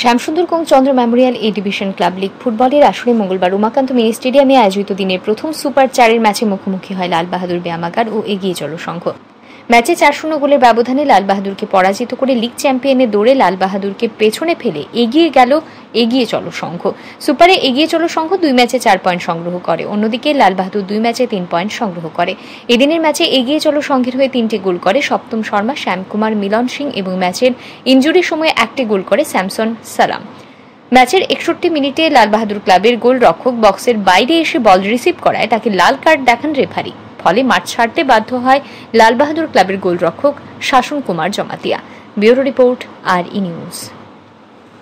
Shyamsundar co Chandra memorial A division club league ফুটবলের আসরে মঙ্গলবার উমাকান্ত মিনি স্টেডিয়ামে আয়োজিত দিনের প্রথম সুপার চারের ম্যাচে মুখোমুখি হয় লাল বাহাদুর ব্যায়ামাগার ও এগিয়ে চলো সংঘ। ম্যাচে চার শূন্য গোলের ব্যবধানে লাল বাহাদুরকে পরাজিত করে লিগ চ্যাম্পিয়নে দৌড়ে লাল বাহাদুরকে পেছনে ফেলে এগিয়ে গেল এগিয়ে চলো সংঘ। সুপারে এগিয়ে চলো সংঘ দুই ম্যাচে চার পয়েন্ট সংগ্রহ করে। অন্যদিকে লাল বাহাদুর দুই ম্যাচে তিন পয়েন্ট সংগ্রহ করে। এদিনের ম্যাচে এগিয়ে চলো সংঘের হয়ে তিনটি গোল করে সপ্তম শর্মা, শ্যামকুমার, মিলন সিং এবং ম্যাচের ইঞ্জুরির সময় একটি গোল করে স্যামসন সালাম। ম্যাচের একষট্টি মিনিটে লাল বাহাদুর ক্লাবের গোল রক্ষক বক্সের বাইরে এসে বল রিসিভ করায় তাকে লাল কার্ড দেখান রেফারি। ফলে মাঠ ছাড়তে বাধ্য হয় লাল বাহাদুর ক্লাবের গোলরক্ষক শাসন কুমার জমাতিয়া। ব্যুরো রিপোর্ট, আর ই নিউজ।